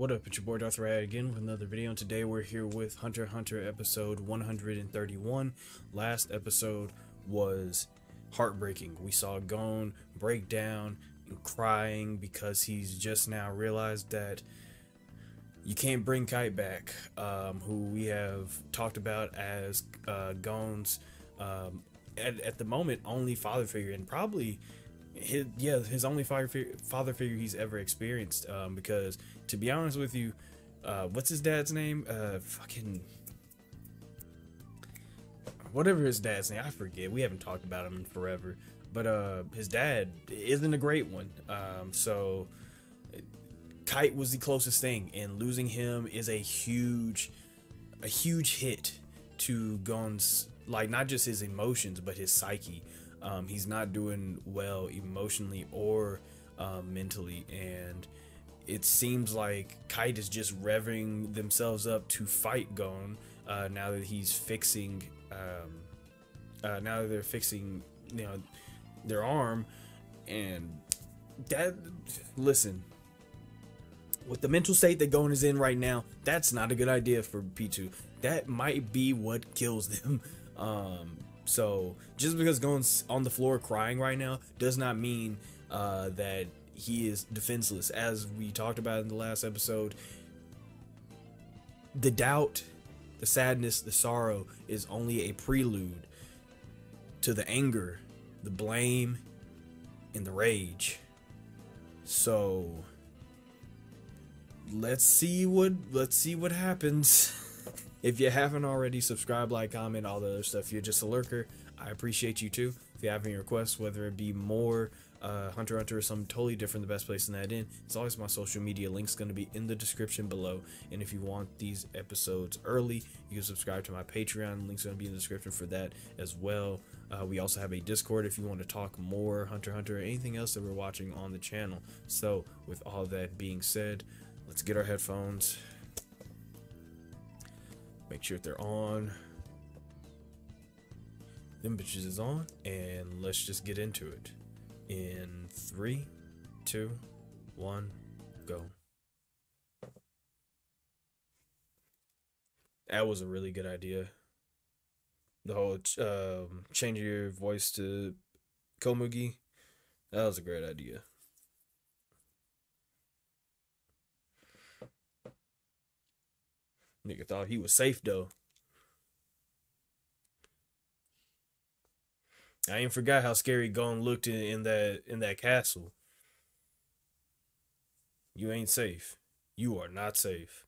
What up, it's your boy Darth Rad again with another video, and today we're here with Hunter Hunter episode 131. Last episode was heartbreaking. We saw Gon break down and crying because he's just now realized that you can't bring Kite back, um, who we have talked about as uh, Gon's, um, at, at the moment, only father figure, and probably his yeah his only father figure, father figure he's ever experienced um, because to be honest with you uh, what's his dad's name? Uh fucking whatever his dad's name I forget. We haven't talked about him in forever. But uh his dad isn't a great one. Um so Kite was the closest thing and losing him is a huge a huge hit to Gon's like not just his emotions but his psyche um, he's not doing well emotionally or um, mentally, and it seems like Kite is just revving themselves up to fight Gon uh, now that he's fixing. Um, uh, now that they're fixing, you know, their arm, and that. Listen, with the mental state that Gon is in right now, that's not a good idea for Pitou. That might be what kills them. Um, so just because Gon's on the floor crying right now does not mean uh, that he is defenseless. As we talked about in the last episode, the doubt, the sadness, the sorrow is only a prelude to the anger, the blame, and the rage. So let's see what let's see what happens. If you haven't already, subscribe, like, comment, all the other stuff. You're just a lurker, I appreciate you too. If you have any requests, whether it be more uh, Hunter Hunter or something totally different, the best place in that in, it's always my social media. Link's going to be in the description below. And if you want these episodes early, you can subscribe to my Patreon. Link's going to be in the description for that as well. Uh, we also have a Discord if you want to talk more Hunter Hunter or anything else that we're watching on the channel. So, with all that being said, let's get our headphones Make sure they're on. Them bitches is on, and let's just get into it. In three, two, one, go. That was a really good idea. The whole um, changing your voice to Komugi, that was a great idea. Nigga thought he was safe though. I ain't forgot how scary Gon looked in, in that in that castle. You ain't safe. You are not safe.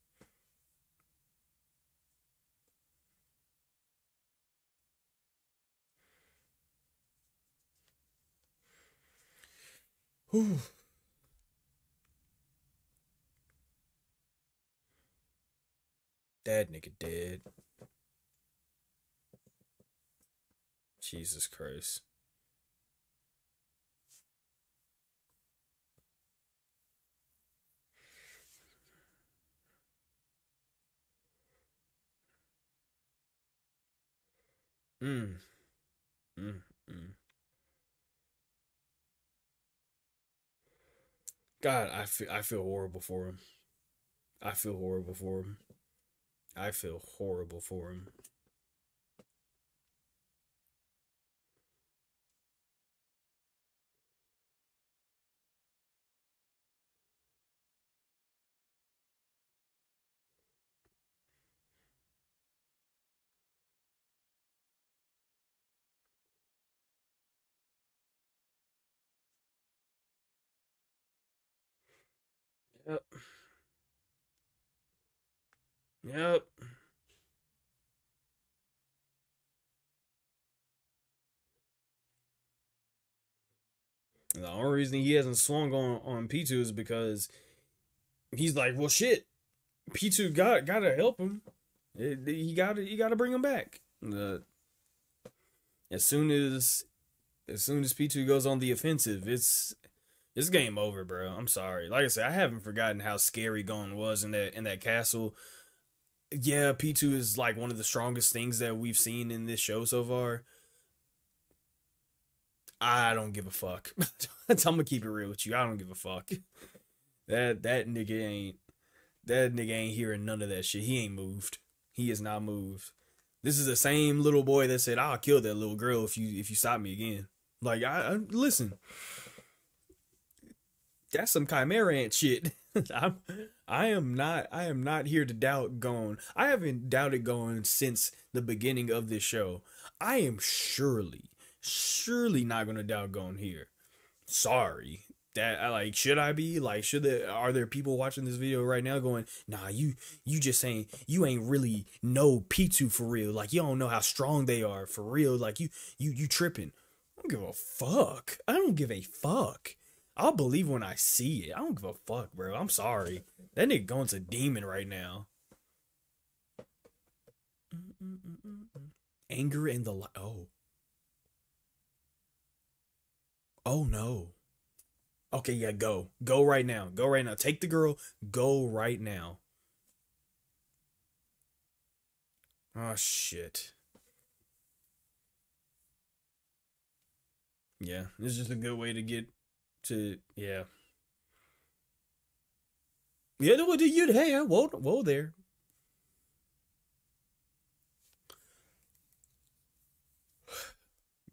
That nigga dead. Jesus Christ. Mm. Mm. Mm. God, I feel I feel horrible for him. I feel horrible for him. I feel horrible for him. Yep. Yep. The only reason he hasn't swung on on Pitou is because he's like, well, shit. Pitou got gotta help him. It, he got to he got to bring him back. Uh, as soon as as soon as Pitou goes on the offensive, it's it's game over, bro. I'm sorry. Like I said, I haven't forgotten how scary Gon was in that in that castle yeah, Pitou is like one of the strongest things that we've seen in this show so far. I don't give a fuck. I'm gonna keep it real with you. I don't give a fuck. That that nigga ain't That nigga ain't hearing none of that shit. He ain't moved. He is not moved. This is the same little boy that said, "I'll kill that little girl if you if you stop me again." Like I, I listen. That's some chimera ant shit. I'm I am not I am not here to doubt Gon. I haven't doubted Gon since the beginning of this show. I am surely, surely not gonna doubt Gon here. Sorry. That I like should I be? Like should there are there people watching this video right now going, nah, you you just saying you ain't really know Pitou for real. Like you don't know how strong they are for real. Like you you you tripping. I don't give a fuck. I don't give a fuck. I'll believe when I see it. I don't give a fuck, bro. I'm sorry. That nigga going to demon right now. Anger in the light. Oh. Oh no. Okay, yeah, go. Go right now. Go right now. Take the girl. Go right now. Oh shit. Yeah, this is just a good way to get to yeah. Yeah, no, do you hey, whoa, whoa there.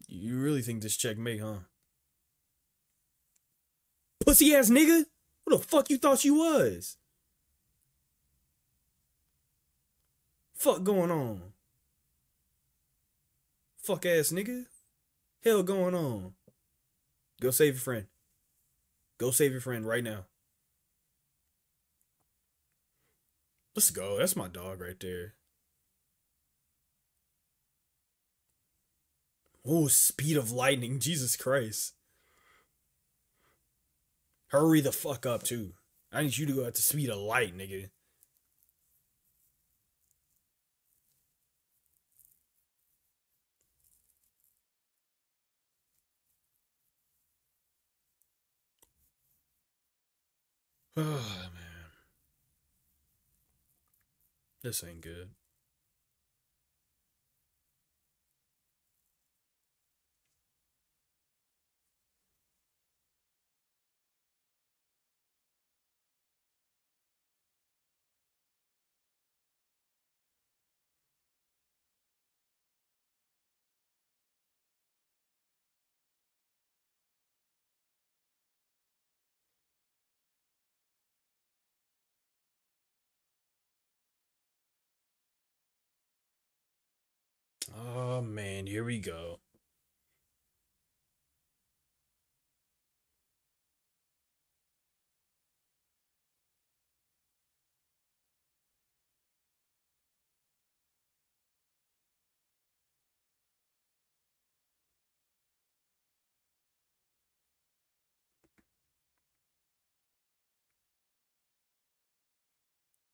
You really think this check checkmate, huh? Pussy ass nigga? Who the fuck you thought you was? Fuck going on? Fuck ass nigga? Hell going on? Go save your friend. Go save your friend right now. Let's go. That's my dog right there. Oh, speed of lightning. Jesus Christ. Hurry the fuck up, too. I need you to go at the speed of light, nigga. Oh, man. This ain't good. Man, here we go.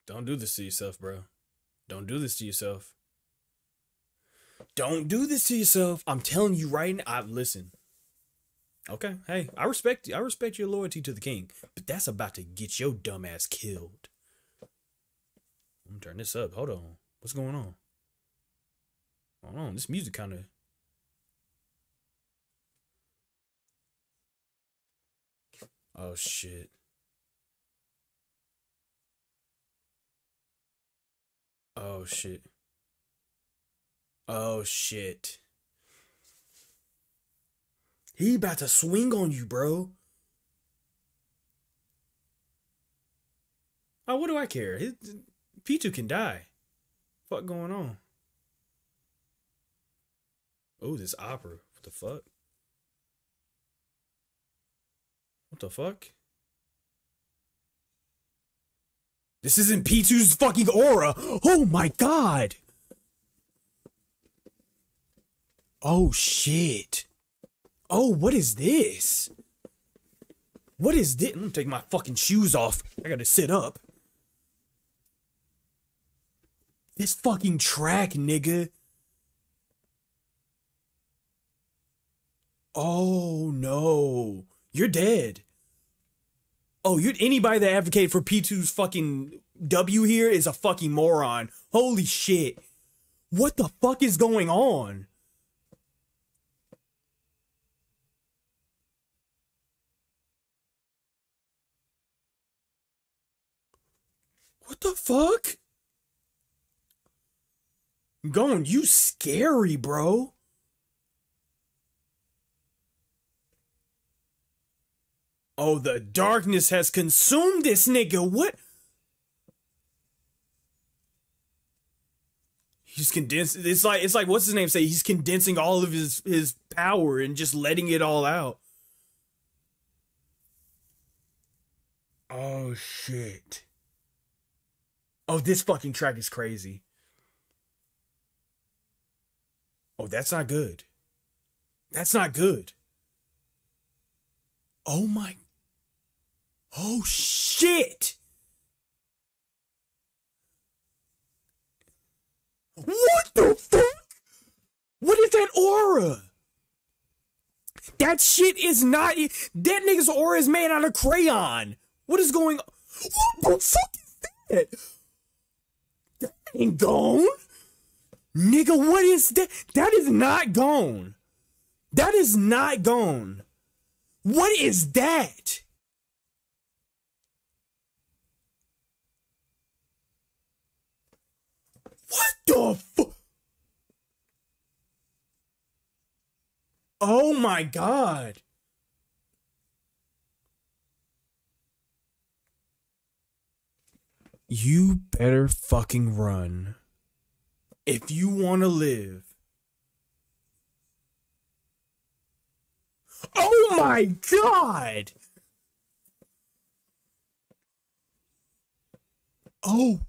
Don't do this to yourself, bro. Don't do this to yourself. Don't do this to yourself. I'm telling you right now. I listen. Okay, hey, I respect you. I respect your loyalty to the king, but that's about to get your dumb ass killed. I'm gonna turn this up. Hold on. What's going on? Hold on. This music kind of. Oh shit. Oh shit. Oh shit. He about to swing on you, bro. Oh, what do I care? His, Pitou can die. Fuck going on? Oh, this opera. What the fuck? What the fuck? This isn't Pitou's fucking aura. Oh my god. Oh shit. Oh, what is this? What is this? I'm take my fucking shoes off. I gotta sit up. This fucking track, nigga. Oh no. You're dead. Oh, you're anybody that advocate for Pitou's fucking W here is a fucking moron. Holy shit. What the fuck is going on? What the fuck? Gon, you scary, bro. Oh, the darkness has consumed this nigga. What? He's condensed. It's like it's like what's his name say? He's condensing all of his his power and just letting it all out. Oh shit. Oh, this fucking track is crazy. Oh, that's not good. That's not good. Oh my. Oh shit. What the fuck? What is that aura? That shit is not. That nigga's aura is made out of crayon. What is going on? What the fuck is that? Ain't gone. Nigga, what is that? That is not Gon. That is not Gon. What is that? What the fuck? Oh my god. You better fucking run. If you want to live. Oh my god! Oh.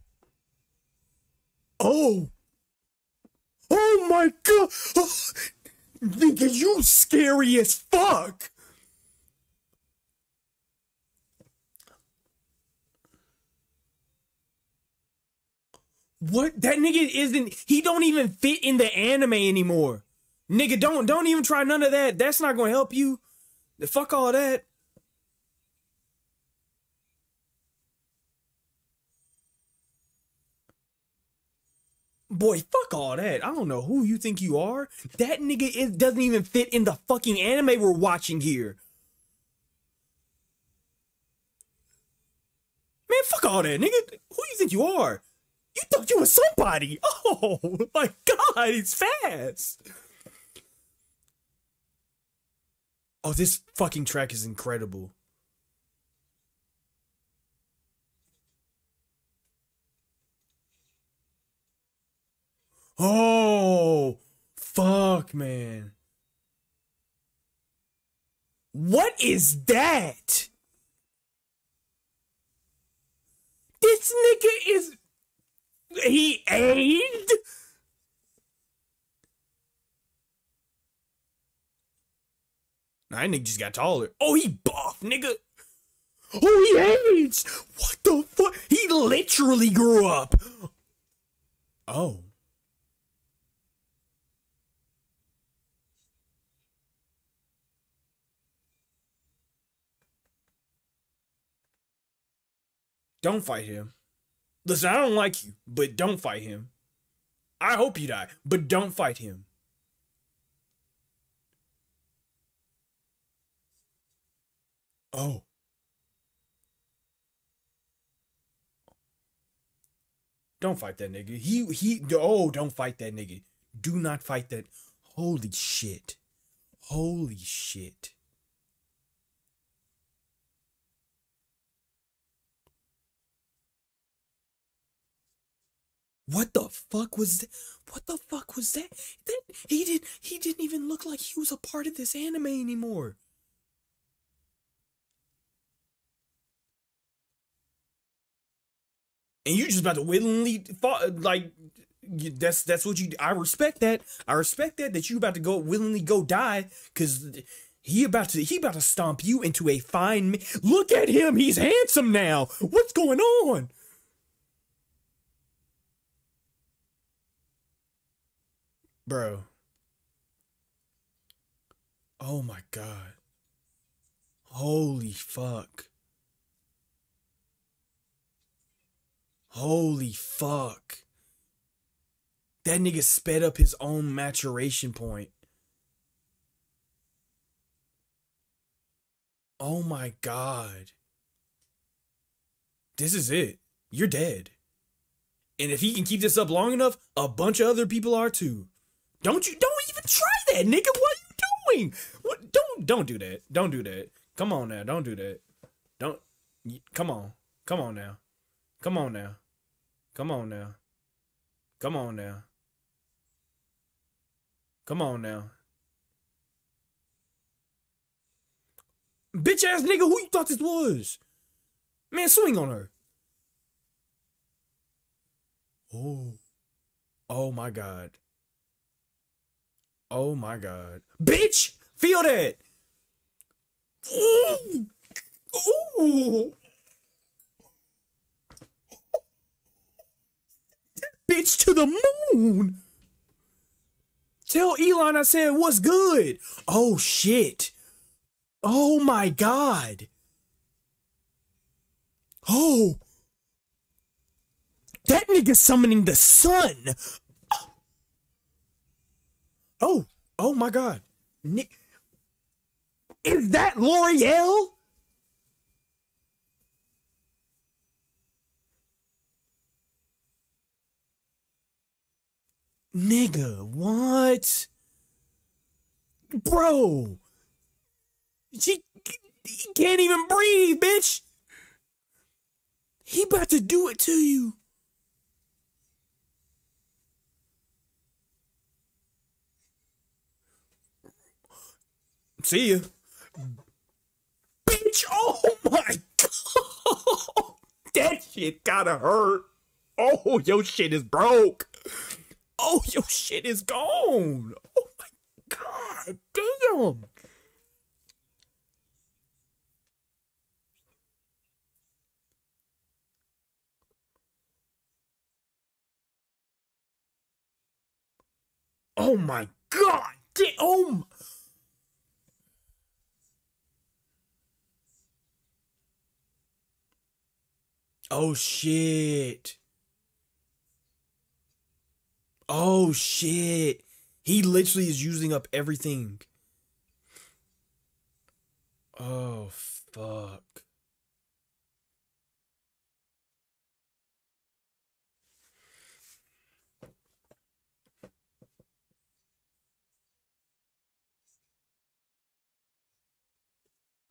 Oh. Oh my god! Nigga, you scary as fuck! What? That nigga isn't. He don't even fit in the anime anymore. Nigga, don't don't even try none of that. That's not gonna help you. Fuck all that. Boy, fuck all that. I don't know who you think you are. That nigga is, doesn't even fit in the fucking anime we're watching here. Man, fuck all that, nigga. Who you think you are? You thought you were somebody. Oh my god, he's fast. Oh, this fucking track is incredible. Oh, fuck, man. What is that? This nigga is. He aged? Nah, that nigga just got taller. Oh, he buff, nigga. Oh, he aged. What the fuck? He literally grew up. Oh. Don't fight him. Listen, I don't like you, but don't fight him. I hope you die, but don't fight him. Oh. Don't fight that nigga. He he oh, don't fight that nigga. Do not fight that. Holy shit. Holy shit. What the fuck was that? What the fuck was that? That he did he didn't even look like he was a part of this anime anymore. And you just about to willingly like that's that's what you I respect that. I respect that that you about to go willingly go die cuz he about to he about to stomp you into a fine Look at him, he's handsome now. What's going on? Bro. Oh my god. Holy fuck. Holy fuck. That nigga sped up his own maturation point. Oh my god. This is it. You're dead. And if he can keep this up long enough, a bunch of other people are too. Don't you don't even try that, nigga. What are you doing? What don't don't do that. Don't do that. Come on now. Don't do that. Don't come on. Come on now. Come on now. Come on now. Come on now. Come on now. Bitch ass nigga, who you thought this was? Man, swing on her. Oh. Oh my god. Oh my god. Bitch! Feel that! Bitch to the moon! Tell Elon I said what's good. Oh shit. Oh my god. Oh. That nigga summoning the sun. Oh, oh my god. Nick. Is that L'Oreal? Nigga, what? Bro. She he can't even breathe, bitch. He about to do it to you. See you. Bitch, oh my god. That shit gotta hurt. Oh, your shit is broke. Oh, your shit is gone. Oh my god, damn. Oh my god, damn. Oh, oh shit. Oh shit. He literally is using up everything. Oh fuck.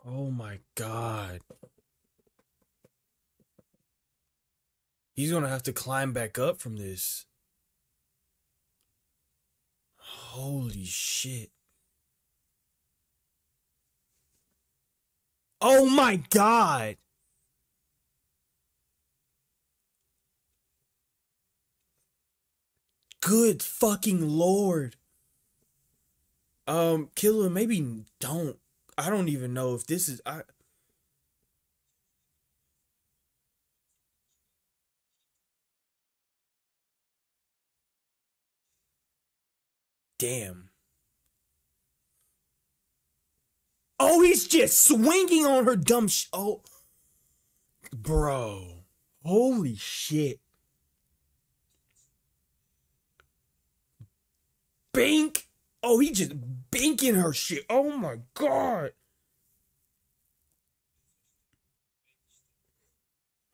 Oh my god. He's gonna have to climb back up from this. Holy shit. Oh my god. Good fucking lord. Um, Killua, maybe don't. I don't even know if this is I Damn. Oh, he's just swinging on her dumb sh- Oh. Bro. Holy shit. Bink. Oh, he just binking her shit. Oh my god.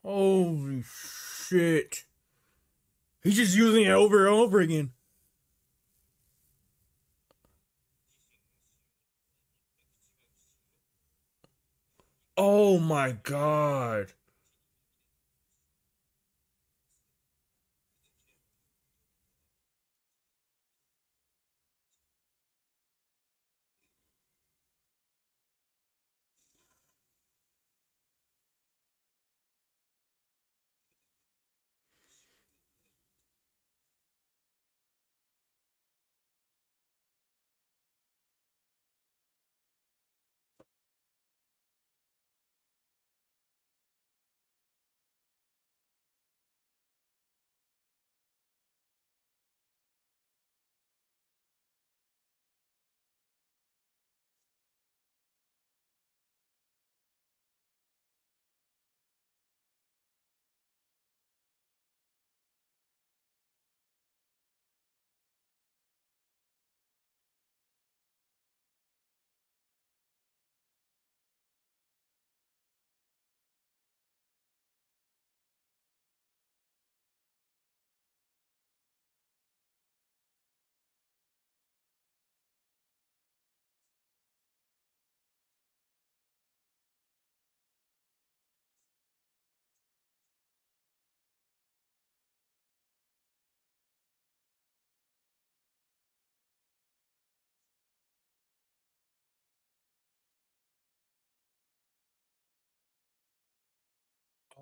Holy shit. He's just using it over and over again. Oh my god.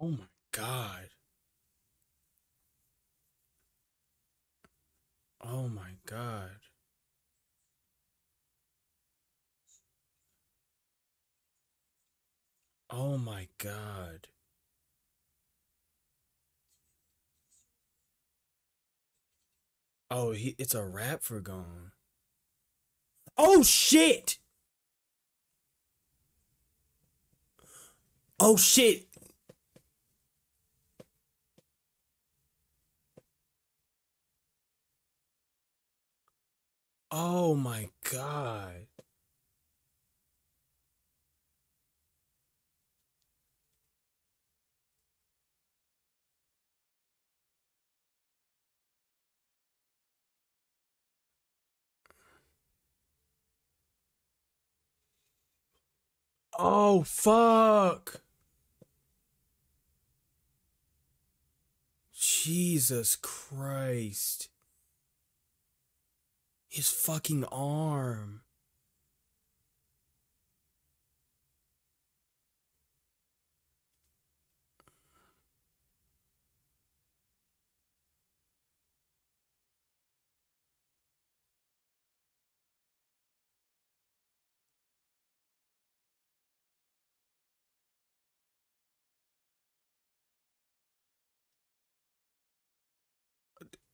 Oh my god. Oh my god. Oh my god. Oh, he it's a wrap for Gon. Oh shit. Oh shit. Oh my god. Oh fuck. Jesus Christ. His fucking arm.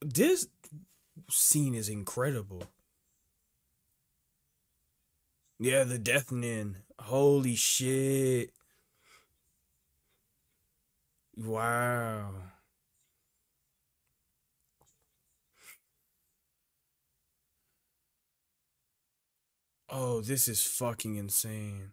This scene is incredible. Yeah, the deafening. Holy shit. Wow. Oh, this is fucking insane.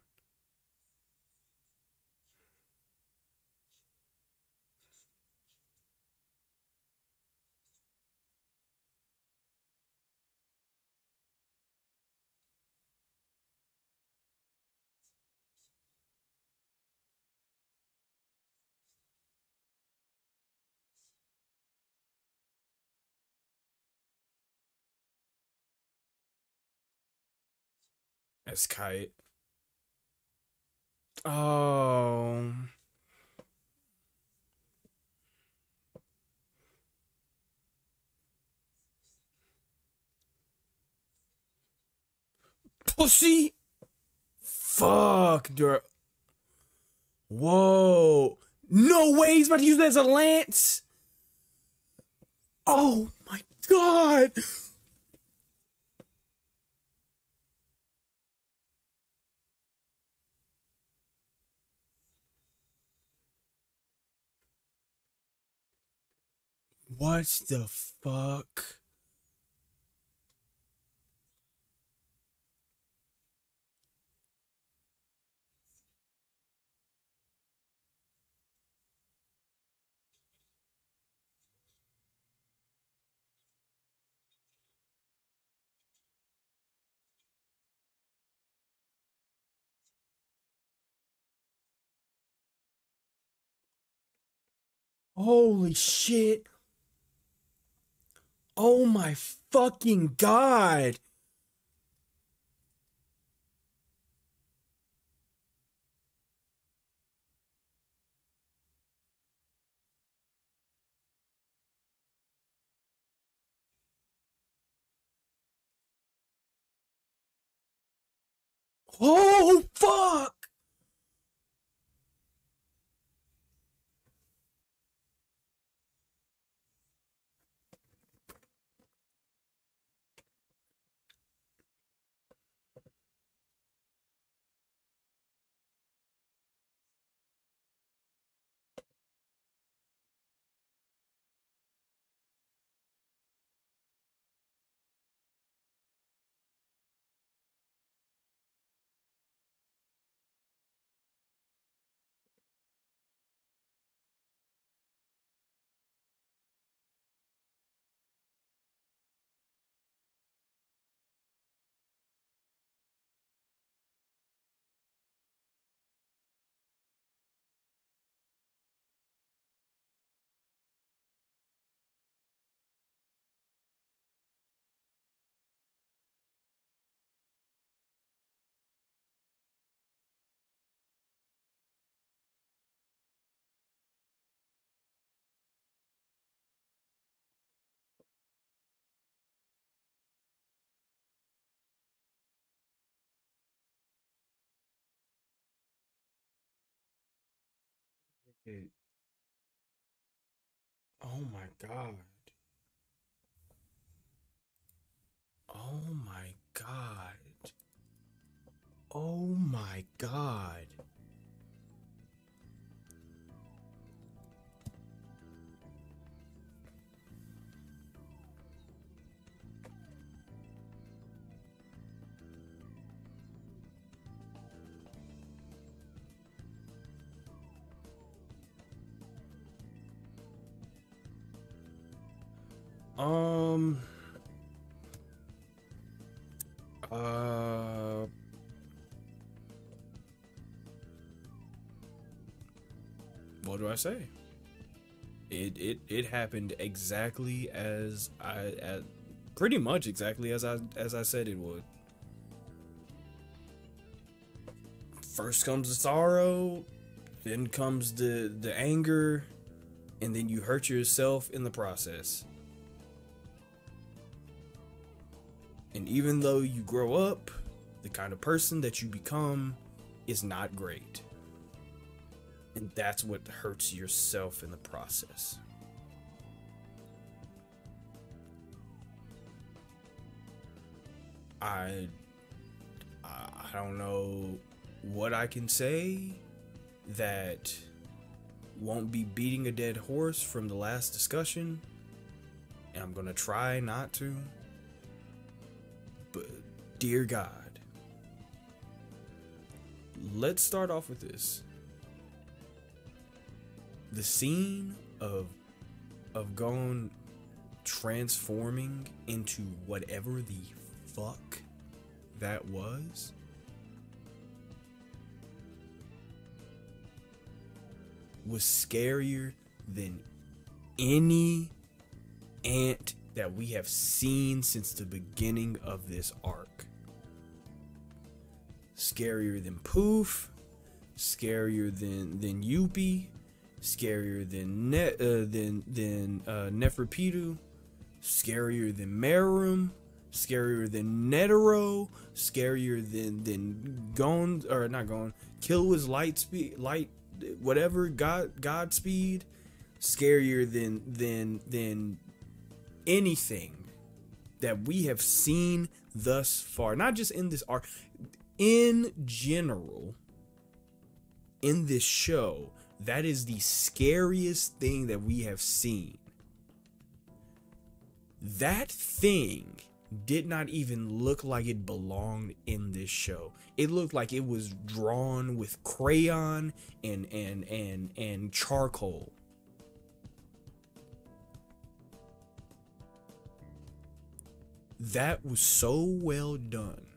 That's kite. Oh. Pussy. Fuck, dude. Whoa. No way he's about to use that as a lance. Oh my god. What the fuck? Holy shit. Oh my fucking god. Oh fuck. It. Oh my god. Oh my god. Oh my god. Um. Uh. What do I say? It it it happened exactly as I as pretty much exactly as I as I said it would. First comes the sorrow, then comes the the anger, and then you hurt yourself in the process. And even though you grow up, the kind of person that you become is not great. And that's what hurts yourself in the process. I I don't know what I can say that won't be beating a dead horse from the last discussion. And I'm going to try not to. Dear God, let's start off with this. The scene of of Gon transforming into whatever the fuck that was was scarier than any ant that we have seen since the beginning of this arc. Scarier than Pouf, scarier than than Youpi, scarier than ne- uh, than than uh, Neferpitou, scarier than Meruem, scarier than Netero, scarier than than Gon or not Gon, Killua light speed light whatever God Godspeed, scarier than than than anything that we have seen thus far, not just in this arc, in general, in this show, that is the scariest thing that we have seen. That thing did not even look like it belonged in this show. It looked like it was drawn with crayon and and and and charcoal. That was so well done.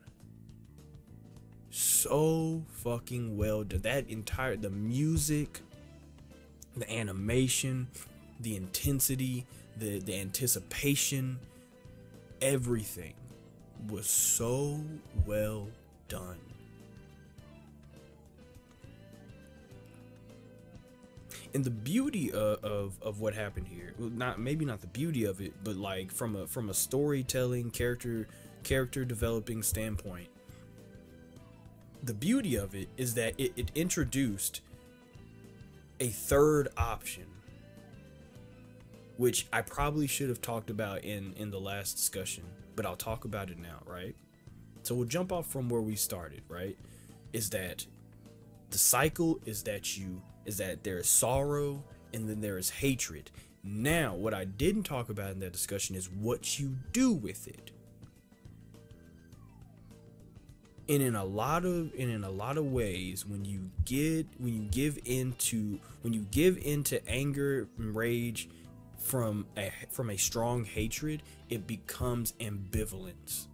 So fucking well done. That entire the music, the animation, the intensity, the the anticipation, everything was so well done. And the beauty of, of, of what happened here, not maybe not the beauty of it, but like from a from a storytelling character character developing standpoint, the beauty of it is that it, it introduced a third option which I probably should have talked about in in the last discussion, but I'll talk about it now, right? So we'll jump off from where we started, right? Is that the cycle is that you is that there is sorrow and then there is hatred. Now, what I didn't talk about in that discussion is what you do with it. And in a lot of and in a lot of ways, when you get when you give into when you give into anger and rage from a from a strong hatred, it becomes ambivalence.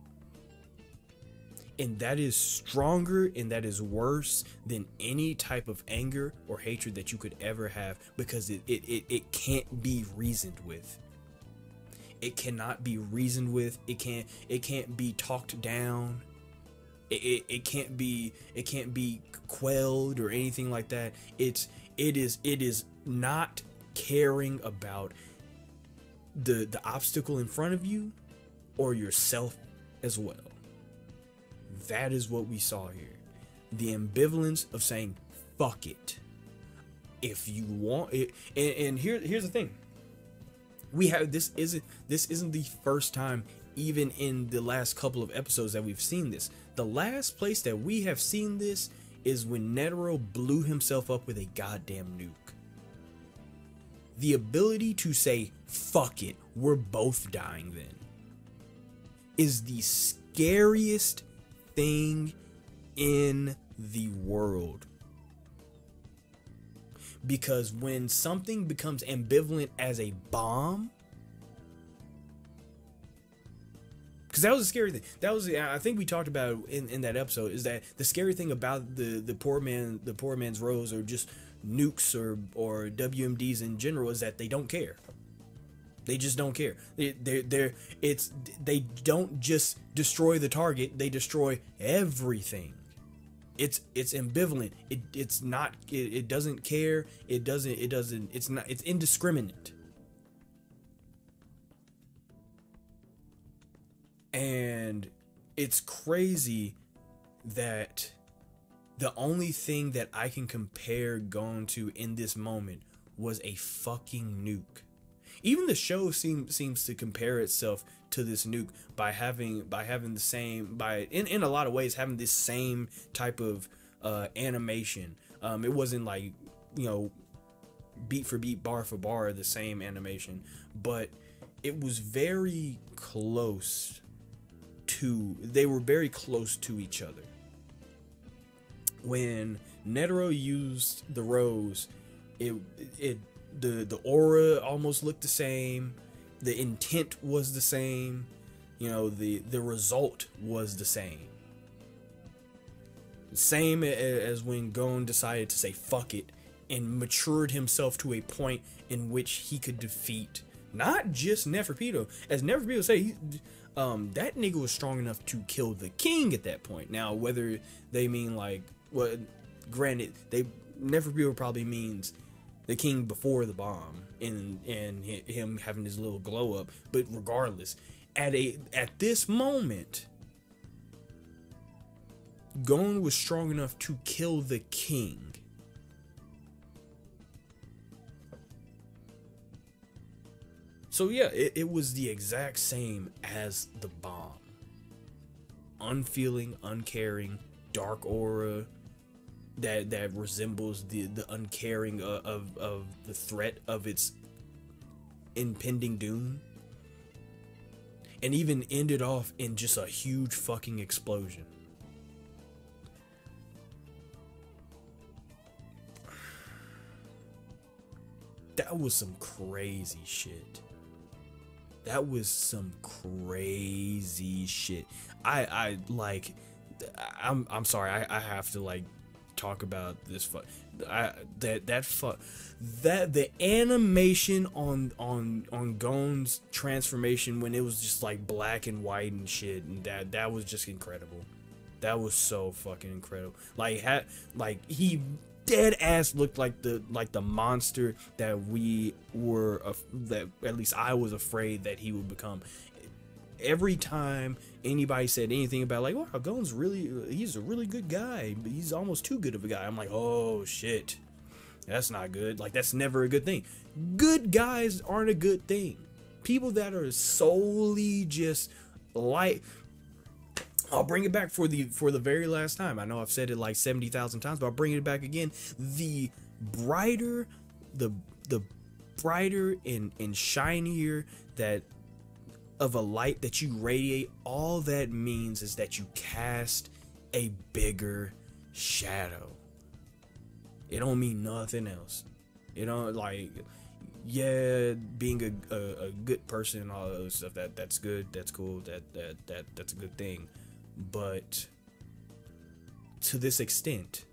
And that is stronger and that is worse than any type of anger or hatred that you could ever have because it, it, it, it can't be reasoned with. It cannot be reasoned with. It can't it can't be talked down. It, it, it can't be it can't be quelled or anything like that. It's it is it is not caring about the the obstacle in front of you or yourself as well. That is what we saw here. The ambivalence of saying fuck it. if you want it and, and here here's the thing we have this isn't this isn't the first time even in the last couple of episodes that we've seen this the last place that we have seen this is when Netero blew himself up with a goddamn nuke. The ability to say fuck it we're both dying then is the scariest thing in the world. Because when something becomes ambivalent as a bomb because that was a scary thing. That was i think we talked about in, in that episode is that the scary thing about the the poor man the poor man's rose or just nukes or or wmds in general is that they don't care. They just don't care. They, they're it's they don't just destroy the target they destroy everything. It's it's ambivalent. It it's not it, it doesn't care. It doesn't it doesn't it's not it's indiscriminate and it's crazy that the only thing that I can compare going to in this moment was a fucking nuke. Even the show seems seems to compare itself to this nuke by having by having the same by in, in a lot of ways having this same type of uh, animation. Um, it wasn't like you know beat for beat, bar for bar, the same animation, but it was very close to. They were very close to each other. When Netero used the rose, it it the the aura almost looked the same the intent was the same you know the the result was the same same as when Gon decided to say fuck it and matured himself to a point in which he could defeat not just Neferpitou as Neferpitou say he, um, that nigga was strong enough to kill the king at that point. Now whether they mean like what granted they Neferpitou probably means the king before the bomb and and him having his little glow up but regardless at a at this moment Gon was strong enough to kill the king so yeah it, it was the exact same as the bomb. Unfeeling uncaring dark aura that that resembles the the uncaring of, of, of the threat of its impending doom. And even ended off in just a huge fucking explosion. That was some crazy shit that was some crazy shit i i like i'm i'm sorry i i have to like talk about this fuck I, that that fuck that the animation on on on Gon's transformation when it was just like black and white and shit and that that was just incredible. That was so fucking incredible. Like had like he dead ass looked like the like the monster that we were that at least I was afraid that he would become every time anybody said anything about like, oh, Gon's really, he's a really good guy, he's almost too good of a guy. I'm like, oh shit, that's not good. Like that's never a good thing. Good guys aren't a good thing. People that are solely just like I'll bring it back for the for the very last time. I know I've said it like 70,000 times, but I'll bring it back again. The brighter the the brighter and and shinier that of a light that you radiate, all that means is that you cast a bigger shadow. It don't mean nothing else. You know, like yeah, being a, a, a good person all that stuff that that's good, that's cool, that that that that's a good thing. But to this extent,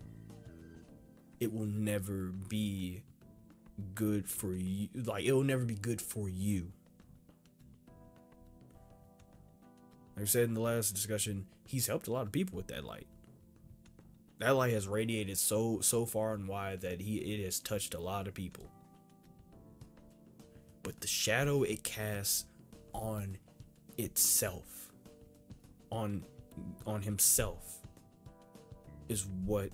it will never be good for you. Like it will never be good for you Like I said in the last discussion, he's helped a lot of people with that light. That light has radiated so so far and wide that he it has touched a lot of people. But the shadow it casts on itself, on on himself, is what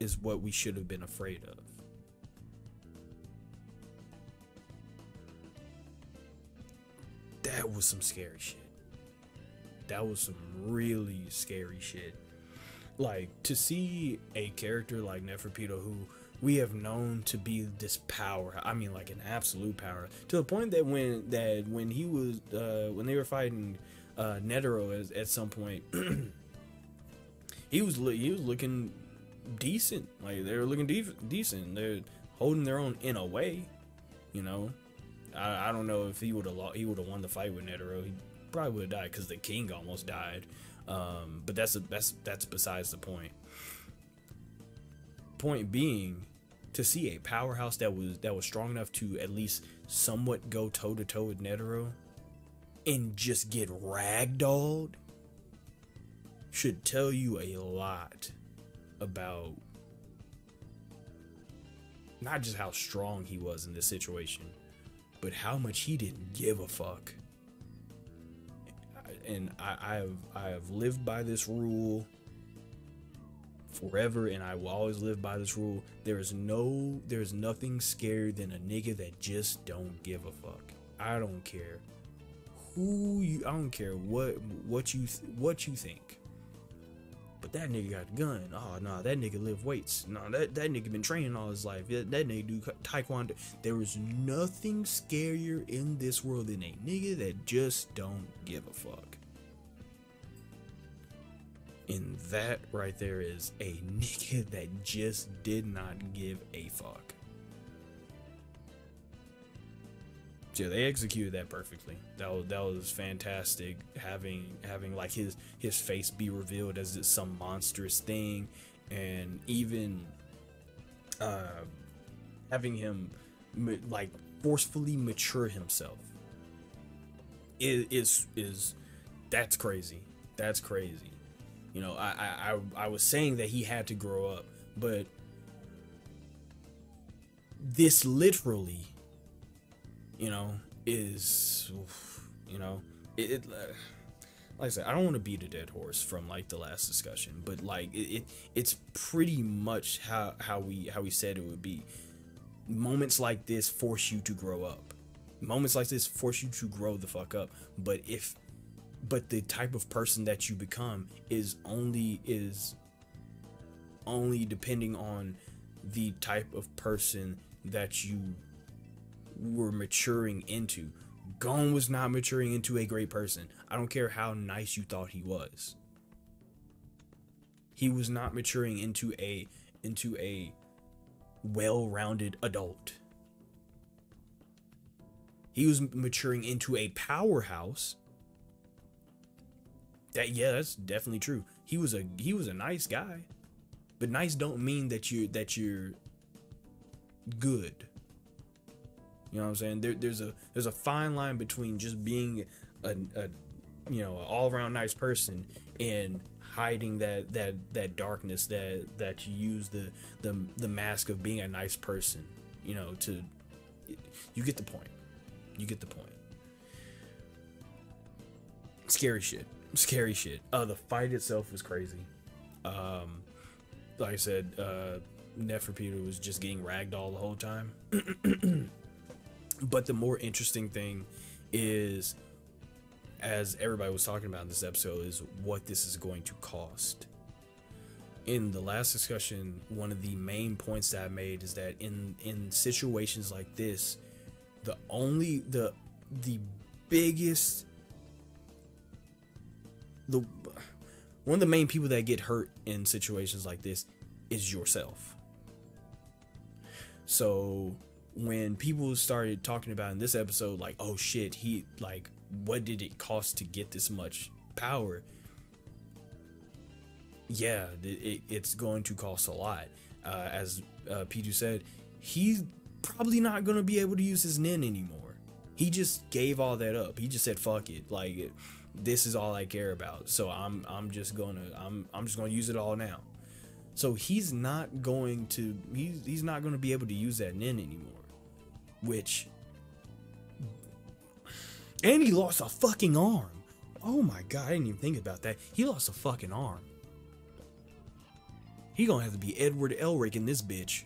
is what we should have been afraid of. That was some scary shit. That was some really scary shit. Like to see a character like Neferpitou who we have known to be this power. I mean, like an absolute power to the point that when that when he was uh, when they were fighting uh, Netero at, at some point, he was he was looking decent. Like they were looking de- decent. They're holding their own in a way, you know. I, I don't know if he would have he would have won the fight with Netero. He probably would have died because the king almost died. Um, but that's that's that's besides the point. Point being, to see a powerhouse that was that was strong enough to at least somewhat go toe to toe with Netero and just get ragdolled should tell you a lot about not just how strong he was in this situation, but how much he didn't give a fuck. And I, I have I have lived by this rule forever and I will always live by this rule. There is no there's nothing scarier than a nigga that just don't give a fuck. I don't care who you I don't care what what you what you think. But that nigga got a gun. Oh no, nah, that nigga lift weights. No, nah, that that nigga been training all his life. That, that nigga do taekwondo. There is nothing scarier in this world than a nigga that just don't give a fuck. And that right there is a nigga that just did not give a fuck. Yeah, they executed that perfectly. That was that was fantastic. Having having like his his face be revealed as some monstrous thing, and even uh, having him like forcefully mature himself is is is that's crazy. That's crazy. You know, I, I I was saying that he had to grow up, but this literally, you know, is, you know, it. it uh, like I said, I don't want to beat a dead horse from like the last discussion, but like it, it it's pretty much how how we how we said it would be. Moments like this force you to grow up. Moments like this force you to grow the fuck up. But if but the type of person that you become is only is only depending on the type of person that you were maturing into. Gon was not maturing into a great person. I don't care how nice you thought he was. He was not maturing into a into a well-rounded adult. He was maturing into a powerhouse that yeah, that's definitely true. He was a he was a nice guy. But nice don't mean that you that you're good. You know what I'm saying? There, there's a there's a fine line between just being a, a you know all around nice person and hiding that that that darkness that that you use the the the mask of being a nice person. You know to you get the point. You get the point. Scary shit scary shit. Uh, the fight itself was crazy. Um, like I said, uh, Neferpitou was just getting ragdoll the whole time. but the more interesting thing is, as everybody was talking about in this episode, is what this is going to cost. In the last discussion, one of the main points that I made is that in in situations like this, the only the the biggest the one of the main people that get hurt in situations like this is yourself. So when people started talking about in this episode, like, oh shit, he like, what did it cost to get this much power? Yeah, it, it's going to cost a lot. Uh, as uh, said, he's probably not going to be able to use his Nen anymore. He just gave all that up. He just said, fuck it. Like, this is all I care about. So I'm I'm just gonna I'm I'm just gonna use it all now. So he's not going to he's he's not gonna be able to use that Nen anymore. Which and he lost a fucking arm. Oh my god, I didn't even think about that. He lost a fucking arm. He gonna have to be Edward Elric in this bitch.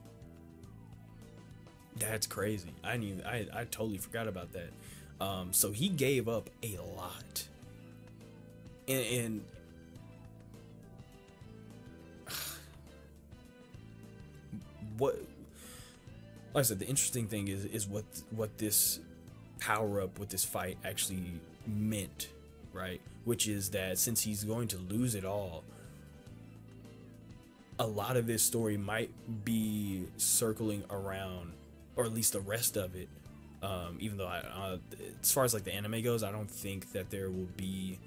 That's crazy. I knew I I totally forgot about that. Um, so he gave up a lot, and, and what like I said, the interesting thing is is what what this power up with this fight actually meant, right? Which is that since he's going to lose it all, a lot of this story might be circling around, or at least the rest of it. Um, even though I, uh, as far as like the anime goes, I don't think that there will be.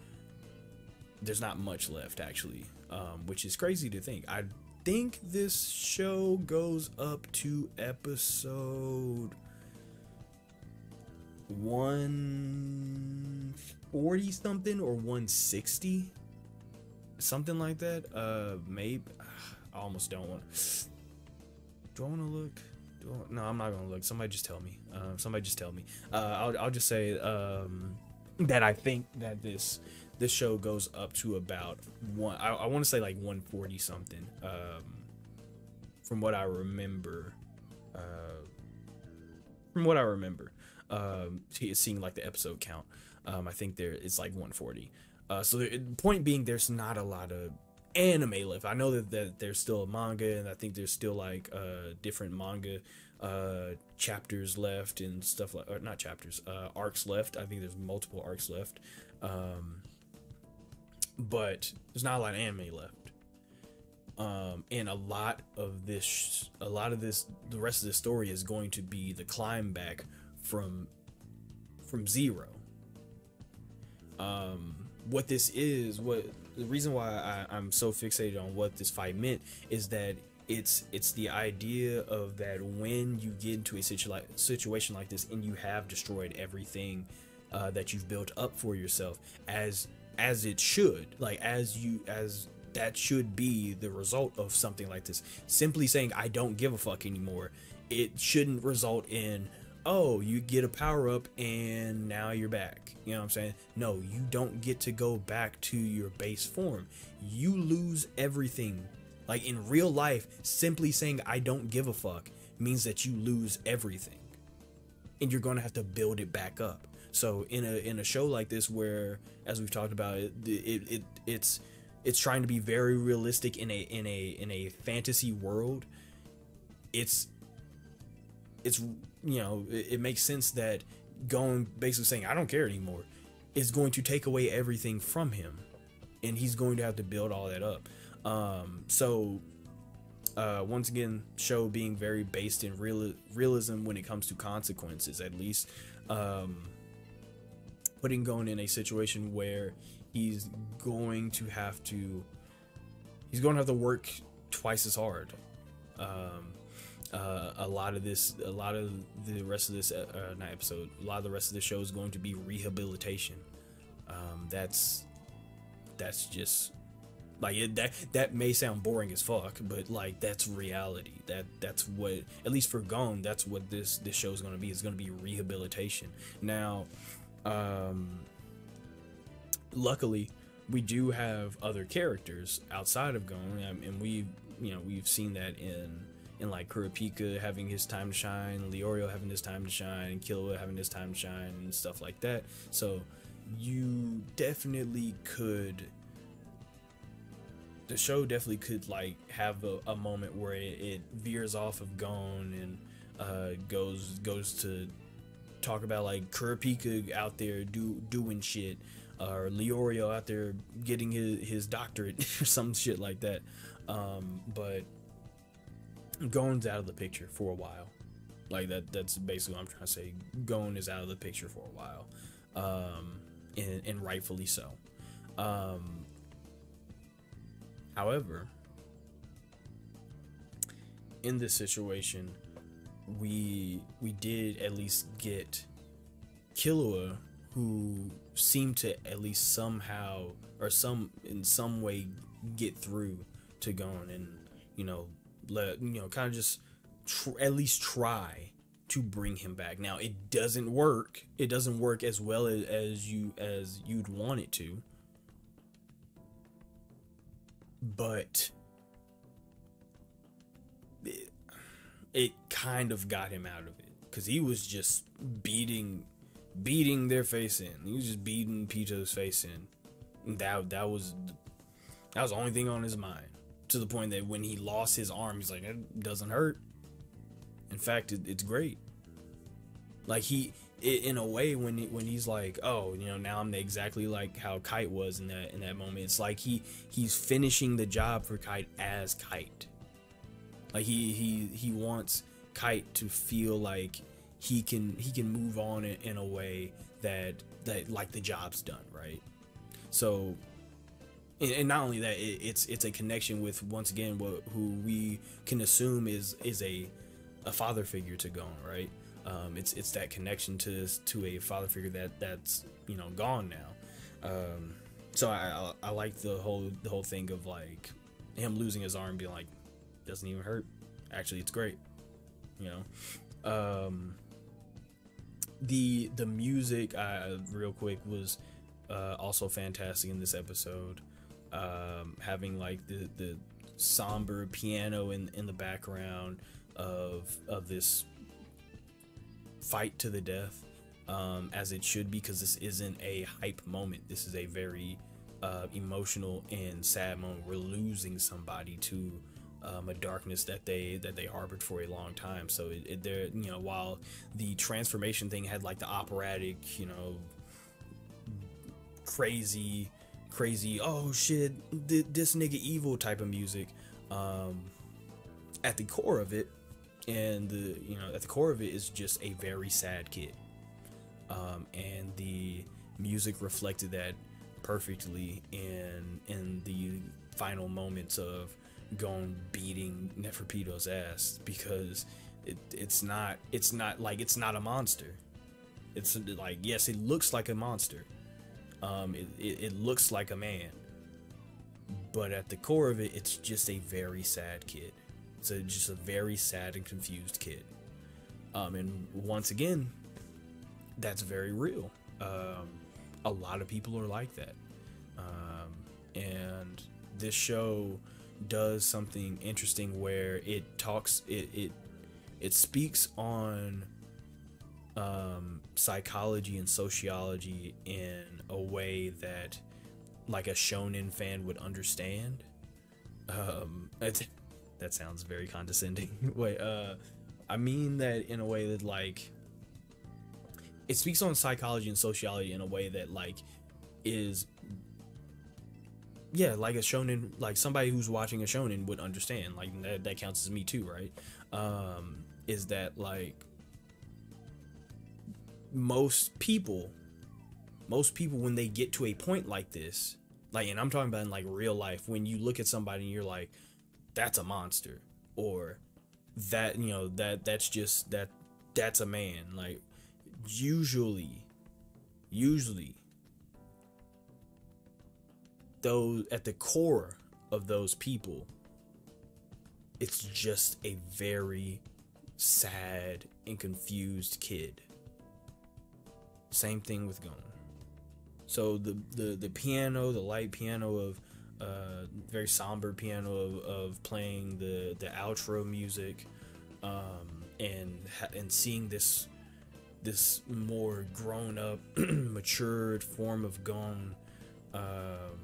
There's not much left actually, um, which is crazy to think. I think this show goes up to episode 140 something or 160 something like that. Uh maybe i almost don't want do i want to look? Do I, no i'm not gonna look. Somebody just tell me. Uh, somebody just tell me. Uh I'll, I'll just say um that i think that this this show goes up to about one i, I want to say like 140 something um from what i remember uh from what i remember um seeing like the episode count um i think there it's like 140 uh so the point being there's not a lot of anime left. I know that, that there's still a manga and i think there's still like uh different manga uh chapters left and stuff like or not chapters uh arcs left. I think there's multiple arcs left. Um but there's not a lot of anime left. Um, and a lot of this, a lot of this, the rest of the story is going to be the climb back from from zero. Um, what this is, what the reason why I, I'm so fixated on what this fight meant is that it's it's the idea of that when you get into a situ- situation like this and you have destroyed everything uh, that you've built up for yourself as as it should like as you as that should be the result of something like this. Simply saying i don't give a fuck anymore it shouldn't result in oh you get a power up and now you're back. You know what i'm saying? No you don't get to go back to your base form. You lose everything. Like in real life simply saying i don't give a fuck means that you lose everything. And you're going to have to build it back up so in a in a show like this, where as we've talked about, it, it, it it's it's trying to be very realistic in a in a in a fantasy world. It's it's you know it, it makes sense that going basically saying I don't care anymore is going to take away everything from him, and he's going to have to build all that up. Um, so uh, once again, show being very based in real realism when it comes to consequences, at least. Um, putting Gon in a situation where he's going to have to he's going to have to work twice as hard. Um, uh, a lot of this, a lot of the rest of this, uh, uh, not episode, a lot of the rest of the show is going to be rehabilitation. Um, that's that's just like it, that that may sound boring as fuck, but like that's reality. That that's what at least for Gon, that's what this this show is going to be. It's going to be rehabilitation. Now, um, luckily, we do have other characters outside of Gon, and we, you know, we've seen that in in like Kurapika having his time to shine, Leorio having his time to shine, and Killua having his time to shine, and stuff like that. So you definitely could. The show definitely could like have a, a moment where it, it, veers off of Gon and uh, goes goes to talk about like Kurapika out there do doing shit, or Leorio out there getting his his doctorate or some shit like that. Um, but Gon's out of the picture for a while. Like that that's basically what I'm trying to say. Gon is out of the picture for a while. Um, and, and rightfully so. Um, however, in this situation, we we did at least get Killua, who seemed to at least somehow or some in some way get through to Gon and you know let you know kind of just tr- at least try to bring him back. Now it doesn't work. It doesn't work as well as, as you as you'd want it to. But it kind of got him out of it because he was just beating beating their face in. He was just beating Pitou's face in. That that was that was the only thing on his mind. To the point that when he lost his arm, he's like, it doesn't hurt. In fact, it, it's great. Like he, it, in a way, when he, when he's like, oh, you know, now I'm exactly like how Kite was in that in that moment. It's like he he's finishing the job for Kite as Kite. Like he he he wants Kite to feel like he can he can move on in, in a way that that like the job's done, right? So and, not only that, it, it's it's a connection with once again what who we can assume is is a a father figure to Gon right? Um, it's it's that connection to to a father figure that that's you know gone now. Um, so I, I, I like the whole the whole thing of like him losing his arm, being like doesn't even hurt. Actually, it's great. You know, um, the the music uh, real quick was uh, also fantastic in this episode. Um, having like the the somber piano in in the background of of this fight to the death um, as it should be because this isn't a hype moment this is a very uh, emotional and sad moment we're losing somebody to um, a darkness that they that they harbored for a long time. So it, it there you know while the transformation thing had like the operatic you know crazy crazy oh shit th- this nigga evil type of music um, at the core of it and the you know at the core of it is just a very sad kid. Um, and the music reflected that perfectly in in the final moments of Gon beating Neferpitou's ass because it, it's not it's not like it's not a monster it's like yes it looks like a monster um, it, it, it looks like a man but at the core of it it's just a very sad kid it's a, just a very sad and confused kid. Um, and once again, that's very real. Um, a lot of people are like that. Um, and this show does something interesting where it talks, it, it, it speaks on um, psychology and sociology in a way that like a shonen fan would understand. Um, that sounds very condescending. Wait, uh, I mean that in a way that like it speaks on psychology and sociology in a way that like is yeah, like a shonen, like somebody who's watching a shonen would understand. Like that, that counts as me too, right? Um, is that like most people, most people when they get to a point like this, like, and I'm talking about in like real life, when you look at somebody and you're like, that's a monster or that you know that that's just that that's a man like usually usually those at the core of those people it's just a very sad and confused kid. Same thing with Gon so the the the piano the light piano of uh, very somber piano of, of, playing the the outro music, um, and and seeing this this more grown up, matured form of Gon um,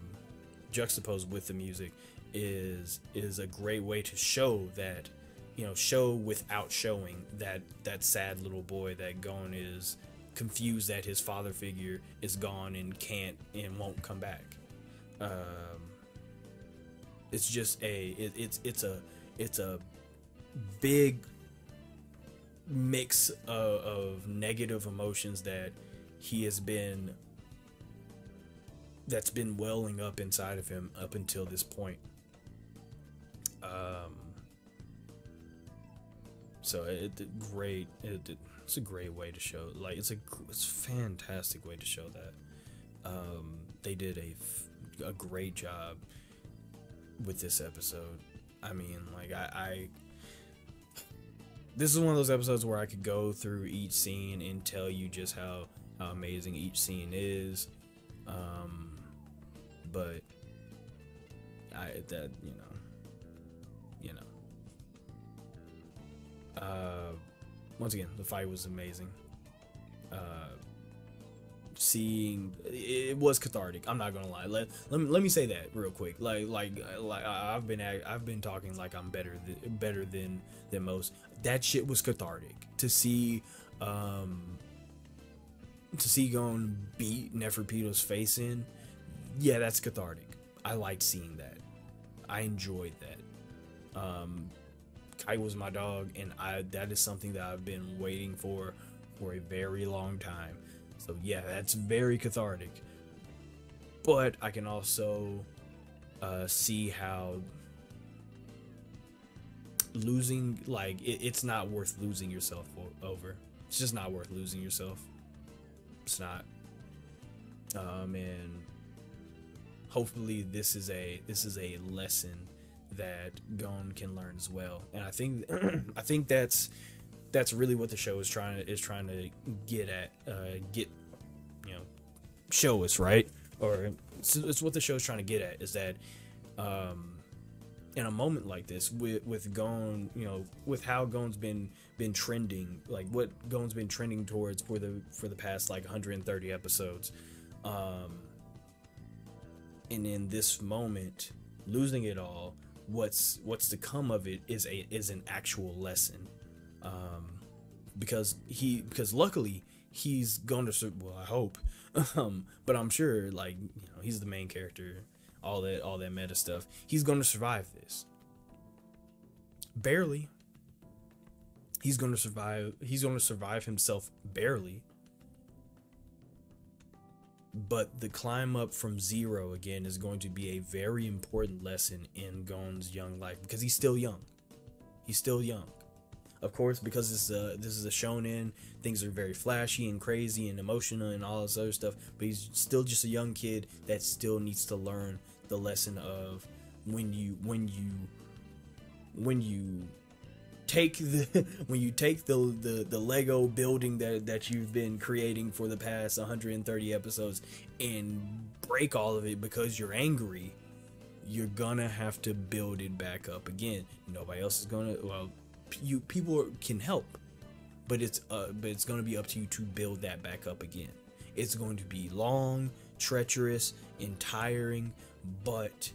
juxtaposed with the music is is a great way to show that you know show without showing that that sad little boy that Gon is confused that his father figure is gone and can't and won't come back. Um, it's just a it, it's it's a it's a big mix of, of negative emotions that he has been that's been welling up inside of him up until this point. Um, so it, it great. It, it, it's a great way to show. Like it's a it's a fantastic way to show that. Um, they did a a great job with this episode. I mean, like I, I this is one of those episodes where I could go through each scene and tell you just how, how amazing each scene is. Um, but I that you know, you know. Uh, once again, the fight was amazing. Uh, seeing it was cathartic. I'm not gonna lie. Let let me, let me say that real quick. Like like like I've been I've been talking like I'm better than better than than most. That shit was cathartic to see. Um, to see Gon beat Neferpitou's face in, yeah, that's cathartic. I liked seeing that. I enjoyed that. Um, Kite was my dog, and I that is something that I've been waiting for for a very long time. So yeah, that's very cathartic. But I can also uh, see how losing, like, it, it's not worth losing yourself over. It's just not worth losing yourself. It's not. Um, and hopefully this is a this is a lesson that Gon can learn as well. And I think I think that's that's really what the show is trying to is trying to get at uh, get you know show us right or it's, it's what the show is trying to get at is that um in a moment like this with with Gon you know with how Gon's been been trending like what Gon's been trending towards for the for the past like 130 episodes um and in this moment losing it all what's what's to come of it is a is an actual lesson. Um, because he because luckily he's going to well I hope um, but I'm sure like you know he's the main character all that all that meta stuff. He's going to survive this. Barely. He's going to survive he's going to survive himself barely but the climb up from zero again is going to be a very important lesson in Gon's young life because he's still young he's still young of course, because this is a, this is a shonen, things are very flashy and crazy and emotional and all this other stuff. But he's still just a young kid that still needs to learn the lesson of when you when you when you take the when you take the, the the lego building that that you've been creating for the past 130 episodes and break all of it because you're angry you're gonna have to build it back up again nobody else is gonna well you people can help, but it's uh, but it's to be up to you to build that back up again. It's going to be long, treacherous, and tiring, but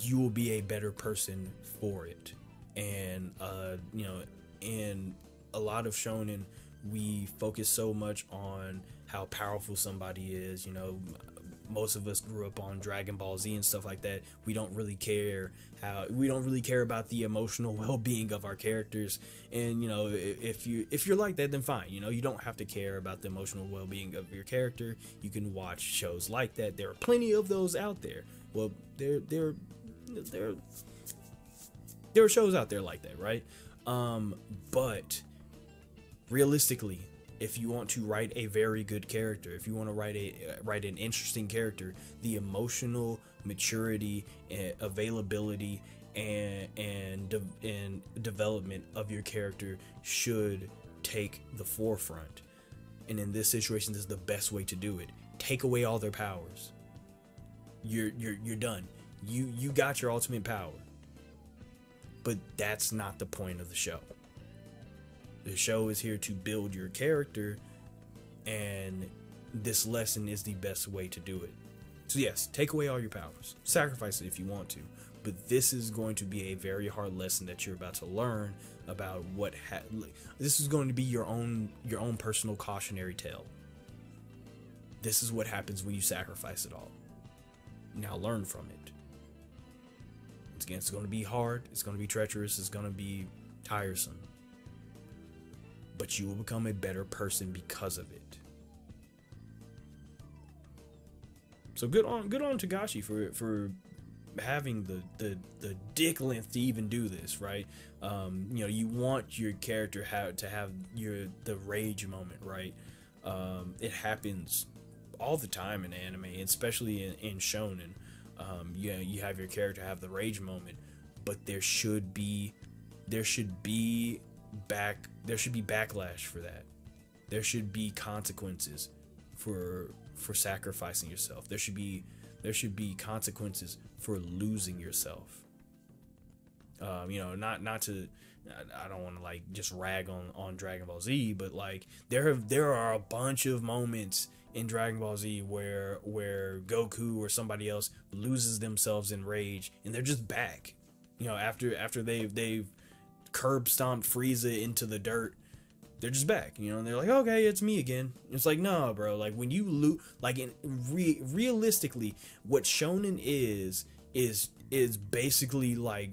you will be a better person for it. And uh, you know, in a lot of shonen, we focus so much on how powerful somebody is. You know, most of us grew up on Dragon Ball Z and stuff like that. We don't really care how we don't really care about the emotional well-being of our characters. And you know, if you if you're like that, then fine. You know, you don't have to care about the emotional well-being of your character. You can watch shows like that. There are plenty of those out there. Well, there there there there are shows out there like that, right? Um, but realistically, if you want to write a very good character, if you want to write a write an interesting character, the emotional maturity and availability and and de- and development of your character should take the forefront. And in this situation, this is the best way to do it. Take away all their powers. You're you're you're done. You you got your ultimate power. But that's not the point of the show. The show is here to build your character, and this lesson is the best way to do it. So, yes, take away all your powers, sacrifice it if you want to, but this is going to be a very hard lesson that you're about to learn about what ha- this is going to be your own your own personal cautionary tale. This is what happens when you sacrifice it all. Now learn from it. Once again, it's going to be hard. It's going to be treacherous. It's going to be tiresome but you will become a better person because of it. So good on good on Togashi for for having the the the dick length to even do this, right? Um, you know, you want your character have to have your the rage moment, right? Um, it happens all the time in anime, especially in, in shonen. Um, you know, you have your character have the rage moment, but there should be there should be back there should be backlash for that. There should be consequences for for sacrificing yourself. There should be there should be consequences for losing yourself. Um, you know, not not to I don't want to like just rag on on Dragon Ball Z, but like there have there are a bunch of moments in Dragon Ball Z where where Goku or somebody else loses themselves in rage and they're just back. You know, after after they they've curb stomped Frieza into the dirt, they're just back. You know, and they're like, okay, it's me again. It's like, no, bro. Like when you loot, like in re- realistically, what Shonen is is is basically like,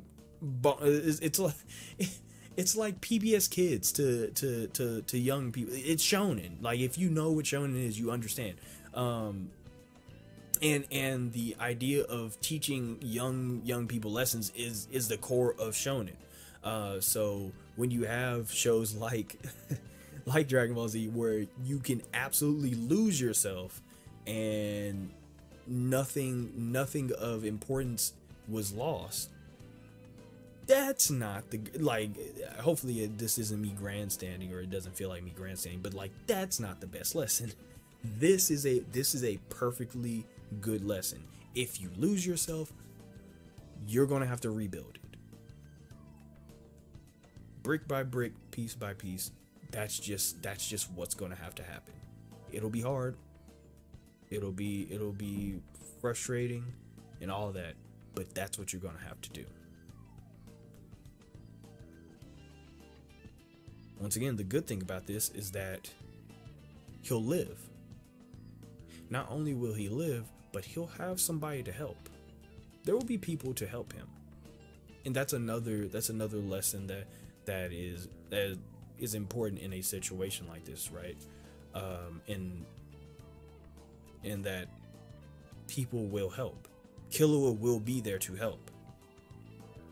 it's like. it's like PBS Kids to to to to young people. It's shonen. Like if you know what shonen is, you understand. Um, and and the idea of teaching young young people lessons is is the core of shonen. Uh, so when you have shows like like Dragon Ball Z where you can absolutely lose yourself and nothing nothing of importance was lost that's not the like hopefully this isn't me grandstanding or it doesn't feel like me grandstanding but like that's not the best lesson. This is a this is a perfectly good lesson. If you lose yourself you're going to have to rebuild it. Brick by brick piece by piece that's just that's just what's going to have to happen. It'll be hard. It'll be it'll be frustrating and all that but that's what you're going to have to do Once again, the good thing about this is that he'll live. Not only will he live, but he'll have somebody to help. There will be people to help him. And that's another that's another lesson that that is that is important in a situation like this, right? Um in in that people will help. Killua will be there to help.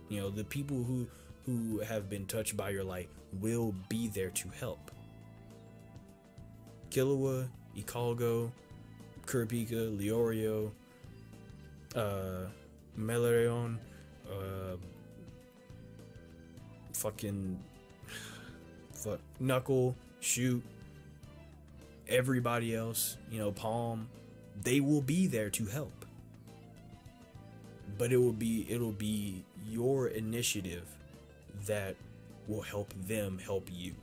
You know, the people who who have been touched by your light will be there to help. Killua, Ikalgo, Kurapika, Leorio, uh, uh, fucking, fuck, Knuckle, Shoot, everybody else, you know, Palm, they will be there to help. But it will be, it'll be your initiative that will help them help you.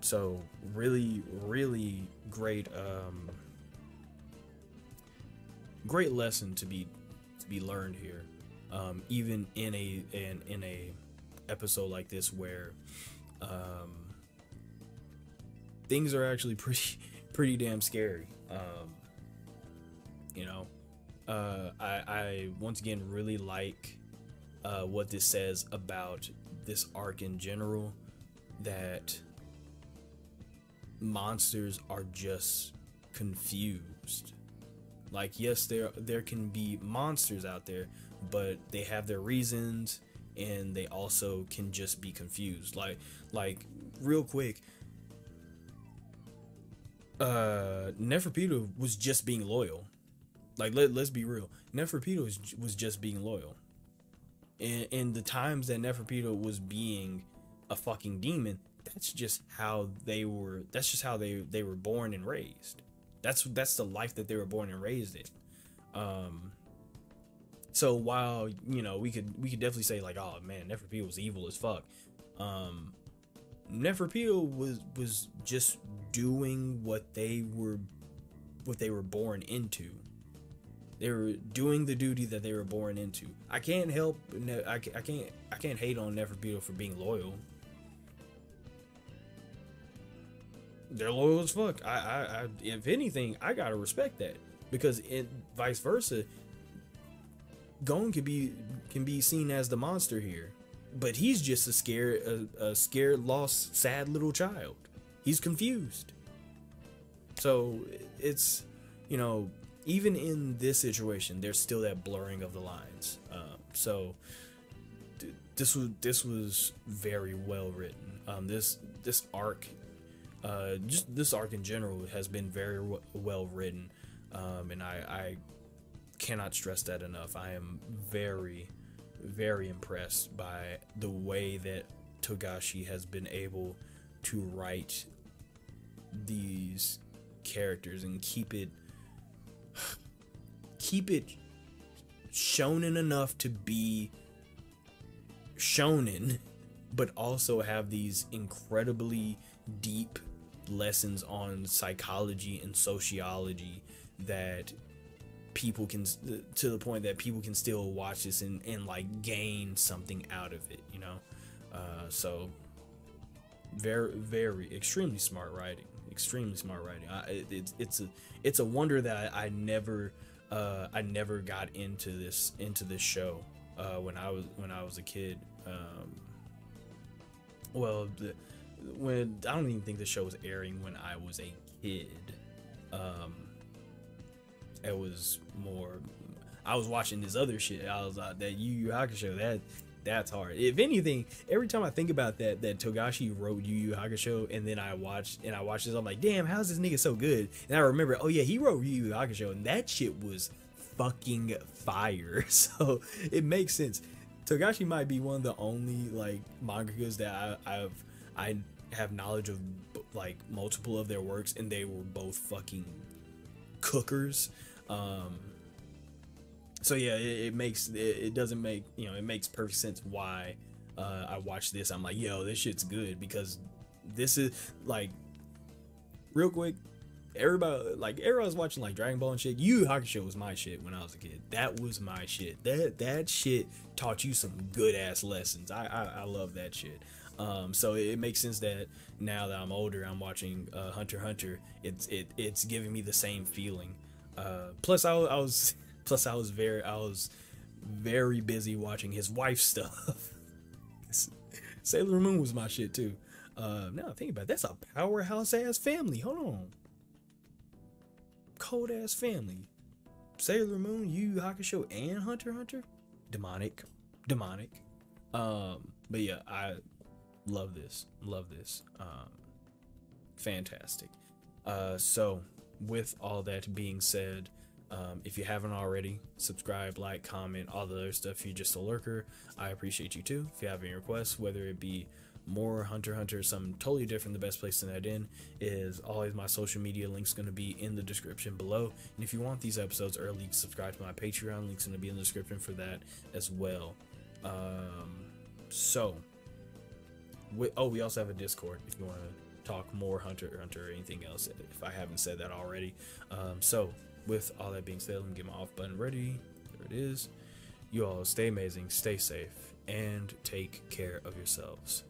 So really, really great, um, great lesson to be to be learned here. Um, even in a in, in a episode like this where um, things are actually pretty pretty damn scary. Um, you know, uh, I, I once again really like uh, what this says about this arc in general that monsters are just confused. Like yes, there there can be monsters out there, but they have their reasons and they also can just be confused. Like like real quick, uh Neferpitou was just being loyal. Like let, let's be real. Neferpitou was, was just being loyal in, the times that Neferpitou was being a fucking demon, that's just how they were. That's just how they they were born and raised. That's that's the life that they were born and raised in. Um. So while you know we could we could definitely say like oh man Neferpitou was evil as fuck, um, Neferpitou was was just doing what they were what they were born into they were doing the duty that they were born into. I can't help. I, can't. I can't hate on Neferpitou for being loyal. They're loyal as fuck. I, I, I if anything, I gotta respect that because it vice versa. Gon can be can be seen as the monster here, but he's just a scared, a, a scared, lost, sad little child. He's confused. So it's, you know, even in this situation, there's still that blurring of the lines. Um, so th- this was this was very well written. Um, this this arc, uh, just this arc in general, has been very w- well written, um, and I, I cannot stress that enough. I am very very impressed by the way that Togashi has been able to write these characters and keep it keep it shonen enough to be shonen, but also have these incredibly deep lessons on psychology and sociology that people can to the point that people can still watch this and, and like gain something out of it you know? Uh, so very very extremely smart writing extremely smart writing. I, it, it's it's a it's a wonder that I, I never uh, I never got into this into this show uh, when I was when I was a kid. Um, well the, when I don't even think the show was airing when I was a kid. Um, it was more I was watching this other shit. I was like that Yu Yu Hakusho that that's hard. If anything, every time I think about that, that Togashi wrote Yu Yu Hakusho, and then I watched and I watched this, I'm like, damn, how's this nigga so good? And I remember, oh yeah, he wrote Yu Yu Hakusho, and that shit was fucking fire. So it makes sense. Togashi might be one of the only like mangakas that I, I've I have knowledge of like multiple of their works, and they were both fucking cookers. Um, so yeah, it, it makes it, it, doesn't make you know it makes perfect sense why uh, I watch this. I'm like, yo, this shit's good because this is like real quick. Everybody like everybody's watching like Dragon Ball and shit. You Yu Hakusho was my shit when I was a kid. That was my shit. That that shit taught you some good ass lessons. I I, I love that shit. Um, so it, makes sense that now that I'm older, I'm watching uh, Hunter Hunter. It's it it's giving me the same feeling. Uh, plus, I, I was Plus, I was very, I was very busy watching his wife stuff. Sailor Moon was my shit too. Uh, now think about it, that's a powerhouse ass family. Hold on, cold ass family. Sailor Moon, Yu Yu Hakusho, and Hunter Hunter, demonic, demonic. Um, but yeah, I love this, love this. Um, fantastic. Uh, so with all that being said, um, if you haven't already, subscribe, like, comment, all the other stuff. If you're just a lurker, I appreciate you too. If you have any requests, whether it be more Hunter Hunter, something totally different, the best place to that in is always my social media links going to be in the description below. And if you want these episodes early, subscribe to my Patreon. Links going to be in the description for that as well. Um, so, we, oh, we also have a Discord if you want to talk more Hunter Hunter or anything else. If I haven't said that already. Um, so with all that being said, let me get my off button ready. There it is. You all stay amazing, stay safe, and take care of yourselves.